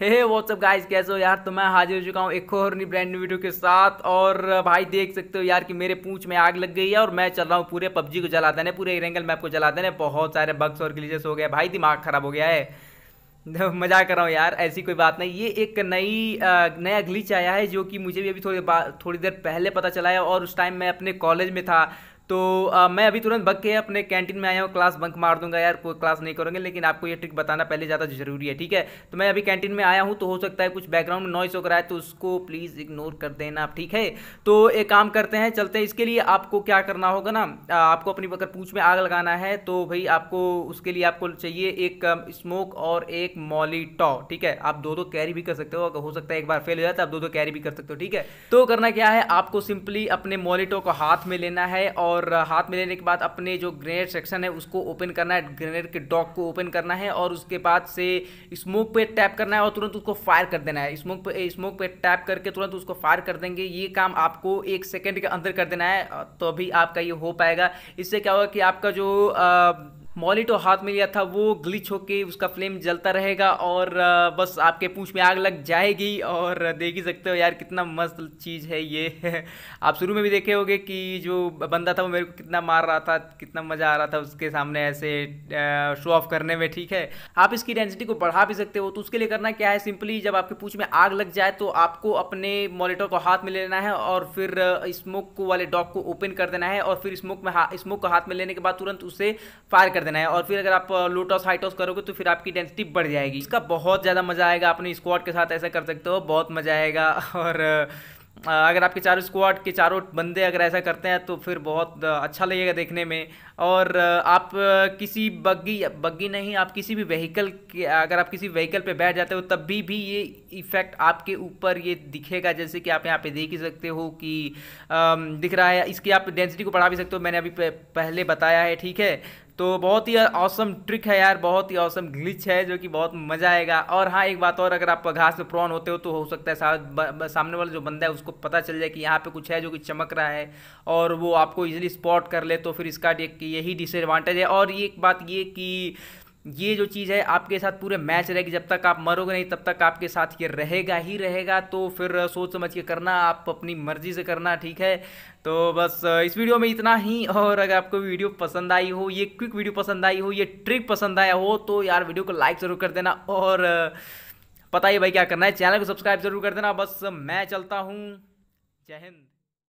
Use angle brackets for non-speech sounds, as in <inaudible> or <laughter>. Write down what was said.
हे WhatsApp guys कैसे हो यार? तो मैं हाजिर हो चुका हूँ एक और नई ब्रांड न्यू वीडियो के साथ। और भाई, देख सकते हो यार कि मेरे पूंछ में आग लग गई है और मैं चल रहा हूँ पूरे पबजी को जला देने, पूरे रेंगल मैप को जला देने। बहुत सारे बग्स और ग्लिचेस हो गए। भाई, दिमाग खराब हो गया है। <laughs> मज़ाक कर रहा हूँ यार, ऐसी कोई बात नहीं। ये एक नई नया ग्लिच आया है जो कि मुझे भी अभी थोड़ी थोड़ी देर पहले पता चला है और उस टाइम मैं अपने कॉलेज में था। तो आ, मैं अभी तुरंत बग के अपने कैंटीन में आया हूँ क्लास बंक मार दूँगा यार कोई क्लास नहीं करेंगे लेकिन आपको ये ट्रिक बताना पहले ज़्यादा ज़रूरी है ठीक है? तो मैं अभी कैंटीन में आया हूँ तो हो सकता है कुछ बैकग्राउंड में नॉइस हो रहा है तो उसको प्लीज़ इग्नोर कर देना आप ठीक है? तो एक काम करते हैं चलते हैं इसके लिए आपको क्या करना होगा ना आपको अपनी अगर पूछ में आग लगाना है तो भाई आपको उसके लिए आपको चाहिए एक स्मोक और एक मॉलीटॉ ठीक है? आप दो दो कैरी भी कर सकते हो अगर हो सकता है एक बार फेल हो जाए तो आप दो दो कैरी भी कर सकते हो ठीक है? तो करना क्या है आपको सिंपली अपने मॉलीटो को हाथ में लेना है और और हाथ में लेने के बाद अपने जो ग्रेनेड सेक्शन है उसको ओपन करना है ग्रेनेड के डॉक को ओपन करना है और उसके बाद से स्मोक पे टैप करना है और तुरंत उसको फायर कर देना है। स्मोक पे स्मोक पे टैप करके तुरंत उसको फायर कर देंगे। ये काम आपको एक सेकेंड के अंदर कर देना है तो अभी आपका ये हो पाएगा। इससे क्या होगा कि आपका जो आ, मॉलिटो हाथ में लिया था, वो ग्लिच होके उसका फ्लेम जलता रहेगा और बस आपके पूछ में आग लग जाएगी और देख ही सकते हो यार कितना मस्त चीज़ है ये। <laughs> आप शुरू में भी देखे होगे कि जो बंदा था वो मेरे को कितना मार रहा था, कितना मज़ा आ रहा था उसके सामने ऐसे शो ऑफ़ करने में, ठीक है? आप इसकी डेंसिटी को बढ़ा भी सकते हो तो उसके लिए करना क्या है? सिंपली जब आपके पूछ में आग लग जाए तो आपको अपने मॉलिटो को हाथ में लेना है और फिर स्मोक को वाले डॉग को ओपन कर देना है और फिर स्मोक में स्मोक को हाथ में लेने के बाद तुरंत उसे फायर कर देना है और फिर अगर आप लो टॉस हाई टॉस करोगे तो फिर आपकी डेंसिटी बढ़ जाएगी। इसका बहुत ज़्यादा मज़ा आएगा, अपने स्क्वाड के साथ ऐसा कर सकते हो, बहुत मज़ा आएगा। <laughs> और अगर आपके चारों स्क्वाड के चारों बंदे अगर ऐसा करते हैं तो फिर बहुत अच्छा लगेगा देखने में। और आप किसी बग्गी बग्गी नहीं, आप किसी भी व्हीकल के, अगर आप किसी व्हीकल पे बैठ जाते हो, तब भी भी ये इफ़ेक्ट आपके ऊपर ये दिखेगा। जैसे कि आप यहाँ पे देख ही सकते हो कि दिख रहा है, इसकी आप डेंसिटी को बढ़ा भी सकते हो। मैंने अभी पहले बताया है, ठीक है? तो बहुत ही औसम ट्रिक है यार, बहुत ही औसम ग्लिच है जो कि बहुत मज़ा आएगा। और हाँ एक बात और, अगर आप घास में प्रॉन होते हो तो हो सकता है सामने वाला जो बंदा है उसको पता चल जाए कि यहाँ पे कुछ है जो कि चमक रहा है और वो आपको इजीली स्पॉट कर ले तो फिर इसका यही डिसएडवांटेज है। और ये एक बात ये कि ये जो चीज़ है, आपके साथ पूरे मैच रहेगी। जब तक आप मरोगे नहीं, तब तक आपके साथ ये रहेगा ही रहेगा। तो फिर सोच समझ के करना, आप अपनी मर्ज़ी से करना, ठीक है? तो बस इस वीडियो में इतना ही। और अगर आपको वीडियो पसंद आई हो, ये क्विक वीडियो पसंद आई हो, ये ट्रिक पसंद आया हो तो यार वीडियो को लाइक ज़रूर कर देना। और पता ही भाई क्या करना है। चैनल को सब्सक्राइब ज़रूर कर देना। बस मैं चलता हूँ। जय हिंद।